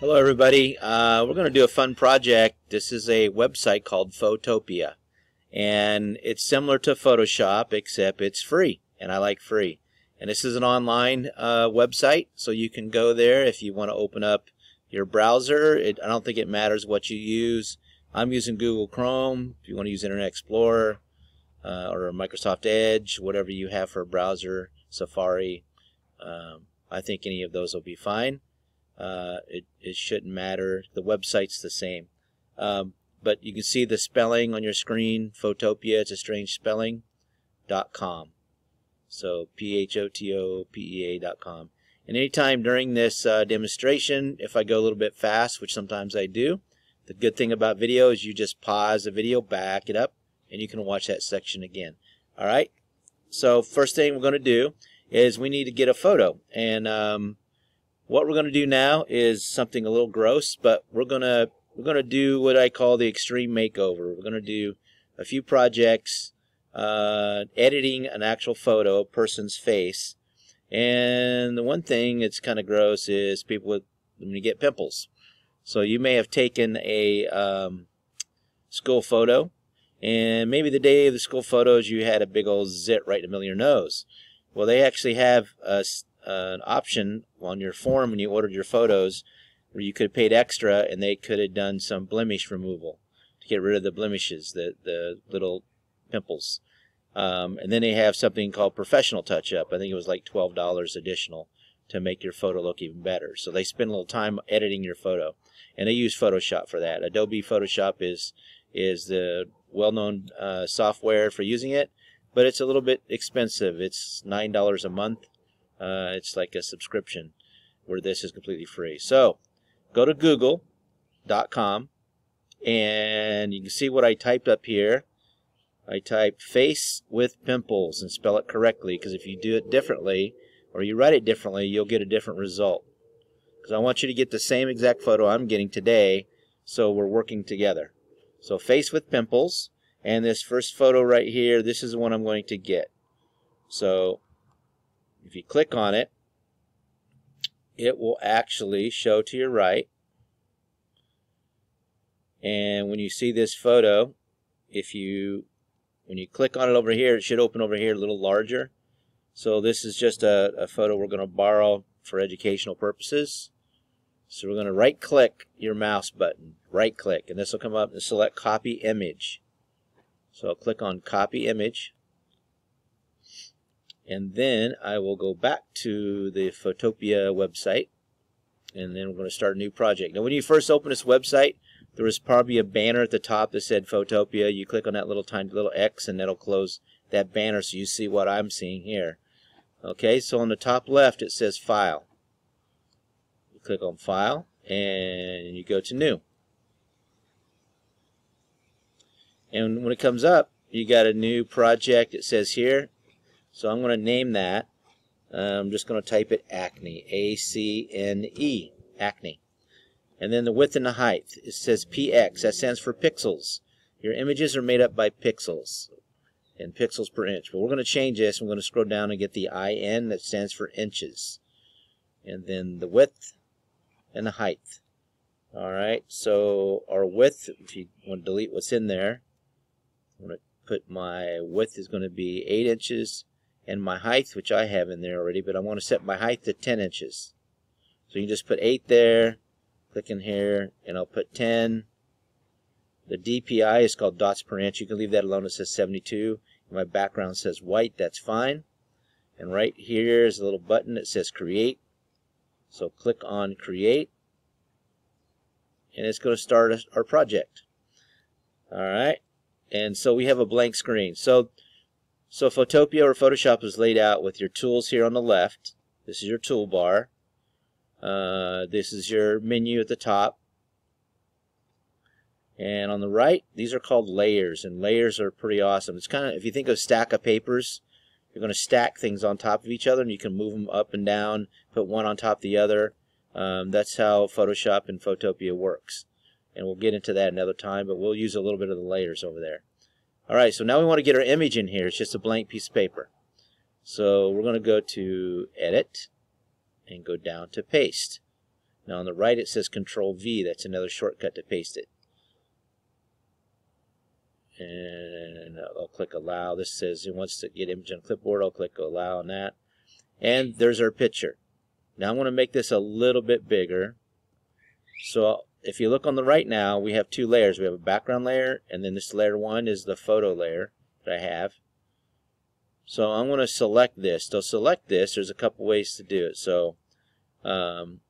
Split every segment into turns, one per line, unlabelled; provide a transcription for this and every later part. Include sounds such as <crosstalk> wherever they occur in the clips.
Hello everybody. Uh, we're going to do a fun project. This is a website called Photopea, and it's similar to Photoshop except it's free and I like free. And this is an online uh, website so you can go there if you want to open up your browser. It, I don't think it matters what you use. I'm using Google Chrome. If you want to use Internet Explorer uh, or Microsoft Edge, whatever you have for a browser, Safari, um, I think any of those will be fine. Uh, it, it shouldn't matter. The website's the same. Um, but you can see the spelling on your screen. Photopea, it's a strange spelling, dot .com. So P-H-O-T-O-P-E-A dot .com. And anytime during this uh, demonstration, if I go a little bit fast, which sometimes I do, the good thing about video is you just pause the video, back it up, and you can watch that section again. All right? So first thing we're going to do is we need to get a photo. And um, what we're going to do now is something a little gross, but we're going to we're going to do what I call the extreme makeover. We're going to do a few projects, uh, editing an actual photo, a person's face. And the one thing that's kind of gross is people with, when you get pimples. So you may have taken a um, school photo, and maybe the day of the school photos you had a big old zit right in the middle of your nose. Well, they actually have a, an option on your form when you ordered your photos where you could have paid extra and they could have done some blemish removal to get rid of the blemishes, the, the little pimples. Um, and then they have something called professional touch-up. I think it was like $12 additional to make your photo look even better. So they spend a little time editing your photo. And they use Photoshop for that. Adobe Photoshop is is the well-known uh, software for using it, but it's a little bit expensive. It's $9 a month uh, it's like a subscription where this is completely free. So go to google.com and you can see what I typed up here. I typed face with pimples and spell it correctly because if you do it differently or you write it differently, you'll get a different result. Because I want you to get the same exact photo I'm getting today so we're working together. So face with pimples and this first photo right here, this is the one I'm going to get. So if you click on it, it will actually show to your right. And when you see this photo, if you when you click on it over here, it should open over here a little larger. So this is just a, a photo we're going to borrow for educational purposes. So we're going to right click your mouse button, right click, and this will come up and select copy image. So I'll click on copy image and then I will go back to the Photopea website and then we're going to start a new project. Now when you first open this website there was probably a banner at the top that said Photopea. You click on that little tiny little X and that'll close that banner so you see what I'm seeing here. Okay, so on the top left it says File. You click on File and you go to New. And when it comes up, you got a new project. It says here so I'm going to name that. Uh, I'm just going to type it acne, A-C-N-E, acne. And then the width and the height, it says PX, that stands for pixels. Your images are made up by pixels, in pixels per inch. But we're going to change this. I'm going to scroll down and get the IN, that stands for inches. And then the width and the height. Alright, so our width, if you want to delete what's in there, I'm going to put my width is going to be 8 inches and my height, which I have in there already, but I want to set my height to 10 inches. So you just put 8 there, click in here, and I'll put 10. The DPI is called dots per inch. You can leave that alone. It says 72. My background says white. That's fine. And right here is a little button that says create. So click on create. And it's going to start our project. Alright. And so we have a blank screen. So so Photopea or Photoshop is laid out with your tools here on the left. This is your toolbar. Uh, this is your menu at the top. And on the right, these are called layers, and layers are pretty awesome. It's kind of, if you think of stack of papers, you're going to stack things on top of each other, and you can move them up and down, put one on top of the other. Um, that's how Photoshop and Photopea works. And we'll get into that another time, but we'll use a little bit of the layers over there. Alright, so now we want to get our image in here. It's just a blank piece of paper. So we're going to go to Edit and go down to Paste. Now on the right it says Control V. That's another shortcut to paste it. And I'll click Allow. This says it wants to get image on clipboard. I'll click Allow on that. And there's our picture. Now I'm going to make this a little bit bigger. So if you look on the right now, we have two layers. We have a background layer, and then this layer one is the photo layer that I have. So I'm going to select this. To select this, there's a couple ways to do it. So um,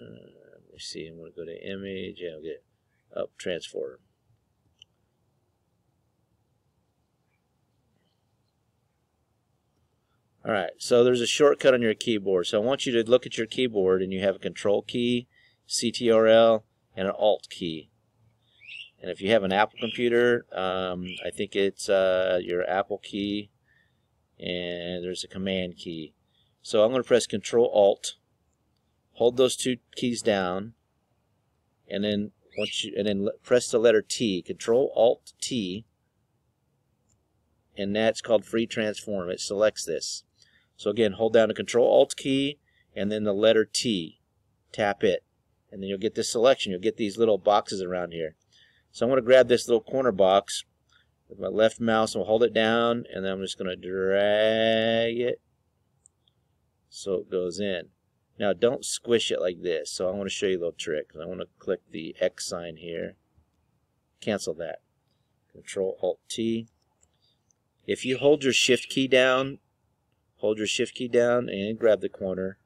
uh, let me see. I'm going to go to image and I'll get up transform. Alright, so there's a shortcut on your keyboard. So I want you to look at your keyboard and you have a control key, CTRL, and an alt key. And if you have an Apple computer, um, I think it's uh, your Apple key, and there's a command key. So I'm going to press Control Alt, hold those two keys down, and then once you and then press the letter T, Control Alt T, and that's called Free Transform. It selects this. So again, hold down the Control Alt key and then the letter T. Tap it. And then you'll get this selection. You'll get these little boxes around here. So I'm going to grab this little corner box with my left mouse and we'll hold it down and then I'm just going to drag it so it goes in. Now don't squish it like this. So I want to show you a little trick. I want to click the X sign here. Cancel that. Control Alt T. If you hold your shift key down hold your shift key down and grab the corner.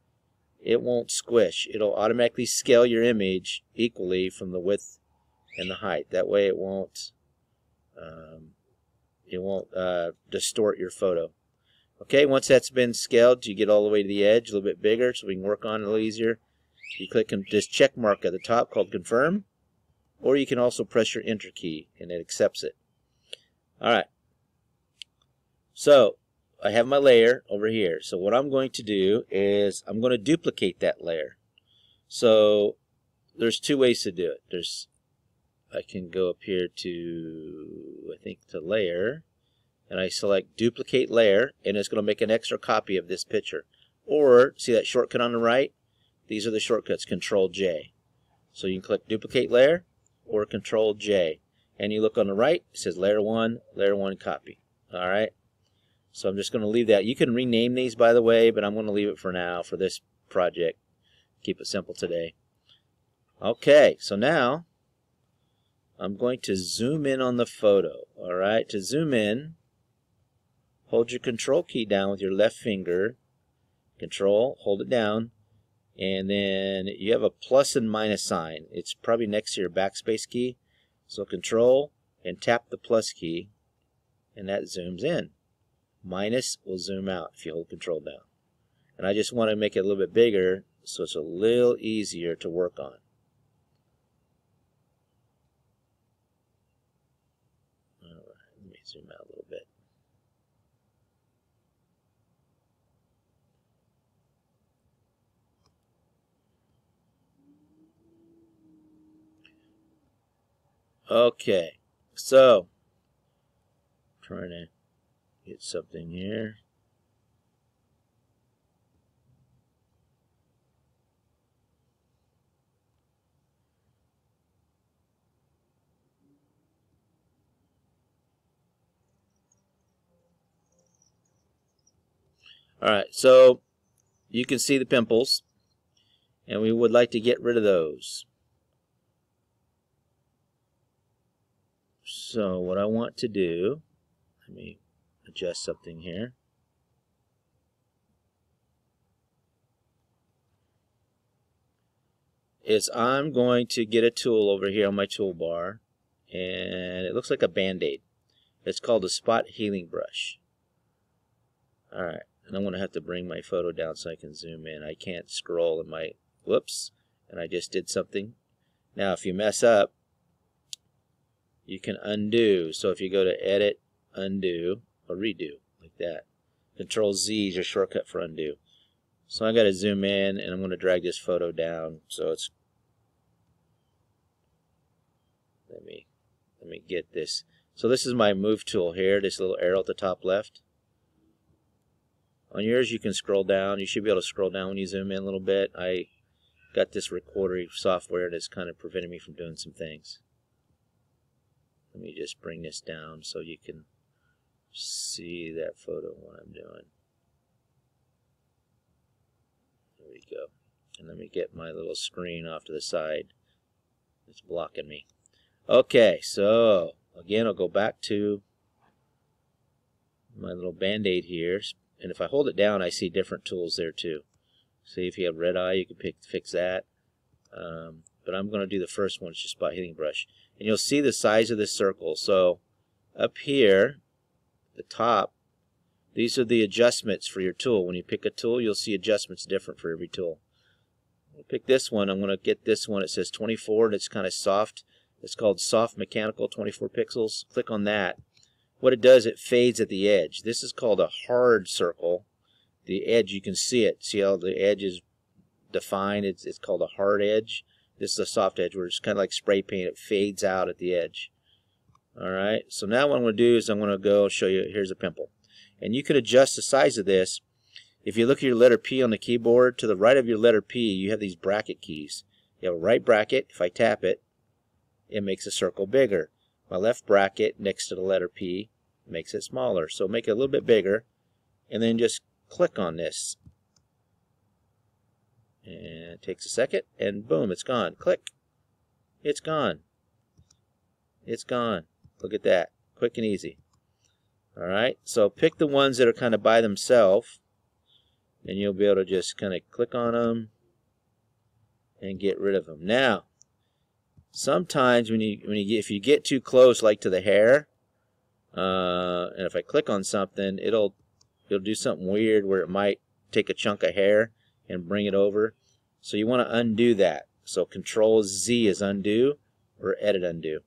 It won't squish. It'll automatically scale your image equally from the width and the height. That way it won't um, it won't uh, distort your photo. Okay once that's been scaled you get all the way to the edge a little bit bigger so we can work on it a little easier. You click this check mark at the top called confirm or you can also press your enter key and it accepts it. Alright so I have my layer over here. So what I'm going to do is I'm going to duplicate that layer. So there's two ways to do it. There's I can go up here to I think to layer and I select duplicate layer and it's going to make an extra copy of this picture. Or see that shortcut on the right? These are the shortcuts control J. So you can click duplicate layer or control J. And you look on the right, it says layer 1, layer 1 copy. Alright. So I'm just going to leave that. You can rename these, by the way, but I'm going to leave it for now for this project. Keep it simple today. Okay, so now I'm going to zoom in on the photo. All right, to zoom in, hold your control key down with your left finger. Control, hold it down, and then you have a plus and minus sign. It's probably next to your backspace key. So control and tap the plus key, and that zooms in. Minus will zoom out if you hold control down. And I just want to make it a little bit bigger so it's a little easier to work on. Let me zoom out a little bit. Okay, so trying to get something here. Alright, so you can see the pimples and we would like to get rid of those. So what I want to do, let me adjust something here. Is I'm going to get a tool over here on my toolbar and it looks like a band-aid. It's called a spot healing brush. Alright, and I'm going to have to bring my photo down so I can zoom in. I can't scroll in my, whoops, and I just did something. Now if you mess up, you can undo. So if you go to edit, undo, or redo like that. Control Z is your shortcut for undo. So I got to zoom in and I'm going to drag this photo down so it's let me let me get this. So this is my move tool here, this little arrow at the top left. On yours, you can scroll down. You should be able to scroll down when you zoom in a little bit. I got this recorder software that's kind of preventing me from doing some things. Let me just bring this down so you can see that photo what I'm doing. There we go. And let me get my little screen off to the side. It's blocking me. Okay, so again, I'll go back to my little band-aid here. And if I hold it down, I see different tools there too. See if you have red eye, you can pick, fix that. Um, but I'm going to do the first one, it's just by hitting brush. And you'll see the size of this circle. So up here, the top, these are the adjustments for your tool. When you pick a tool, you'll see adjustments different for every tool. I'll pick this one. I'm going to get this one. It says 24 and it's kind of soft. It's called soft mechanical 24 pixels. Click on that. What it does, it fades at the edge. This is called a hard circle. The edge, you can see it. See how the edge is defined? It's, it's called a hard edge. This is a soft edge where it's kind of like spray paint. It fades out at the edge. Alright, so now what I'm going to do is I'm going to go show you, here's a pimple. And you can adjust the size of this. If you look at your letter P on the keyboard, to the right of your letter P, you have these bracket keys. You have a right bracket. If I tap it, it makes a circle bigger. My left bracket next to the letter P makes it smaller. So make it a little bit bigger, and then just click on this. And it takes a second, and boom, it's gone. Click. It's gone. It's gone. Look at that. Quick and easy. Alright, so pick the ones that are kind of by themselves, and you'll be able to just kind of click on them and get rid of them. Now, sometimes when you when you if you get too close, like to the hair, uh, and if I click on something, it'll it'll do something weird where it might take a chunk of hair and bring it over. So you want to undo that. So Control Z is undo or Edit undo.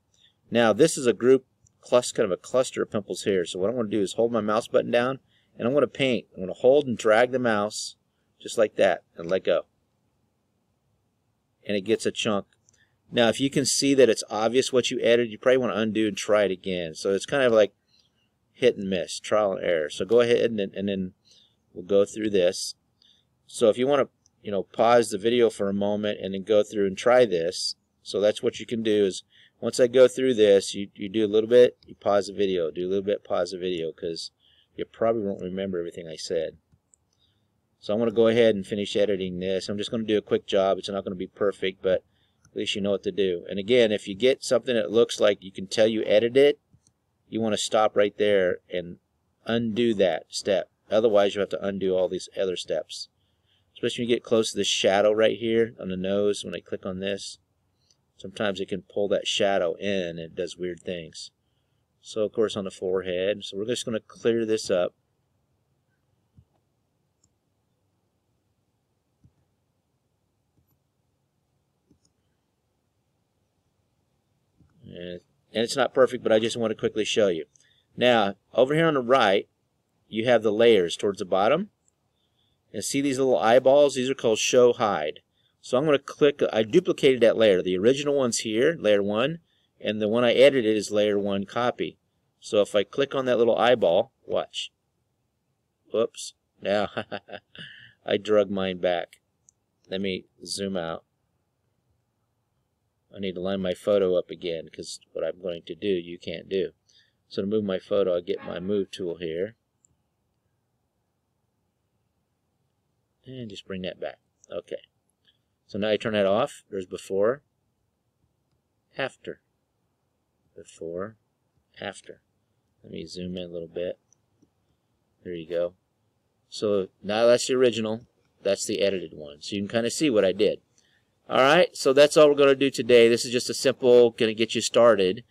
Now this is a group cluster, kind of a cluster of pimples here. So what I'm going to do is hold my mouse button down and I'm going to paint. I'm going to hold and drag the mouse just like that and let go. And it gets a chunk. Now if you can see that it's obvious what you added, you probably want to undo and try it again. So it's kind of like hit and miss, trial and error. So go ahead and, and then we'll go through this. So if you want to, you know, pause the video for a moment and then go through and try this. So that's what you can do is once I go through this, you, you do a little bit, you pause the video, do a little bit, pause the video, because you probably won't remember everything I said. So I'm going to go ahead and finish editing this. I'm just going to do a quick job. It's not going to be perfect, but at least you know what to do. And again, if you get something that looks like you can tell you edited it, you want to stop right there and undo that step. Otherwise, you have to undo all these other steps. Especially when you get close to the shadow right here on the nose, when I click on this. Sometimes it can pull that shadow in and it does weird things. So of course on the forehead. So we're just going to clear this up. And, it's not perfect, but I just want to quickly show you. Now, over here on the right, you have the layers towards the bottom. And see these little eyeballs? These are called show hide. So I'm going to click, I duplicated that layer. The original one's here, layer 1, and the one I edited is layer 1 copy. So if I click on that little eyeball, watch. Whoops. Now, <laughs> I drug mine back. Let me zoom out. I need to line my photo up again because what I'm going to do, you can't do. So to move my photo, I get my move tool here. And just bring that back. Okay. So now I turn that off. There's before, after. Before, after. Let me zoom in a little bit. There you go. So now that's the original. That's the edited one. So you can kind of see what I did. Alright, so that's all we're going to do today. This is just a simple, going to get you started.